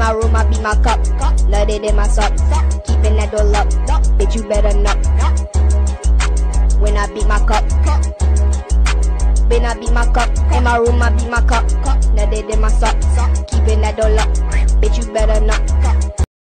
my room, I beat my cup. Nutted in my sock. Keeping that door locked. Bitch, you better not. When I beat my cup. When I beat my cup. In my room, I beat my cup. Nutted in my sock. Keeping that door locked. Bitch, you better not.